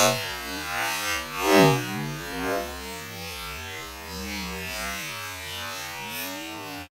Bye.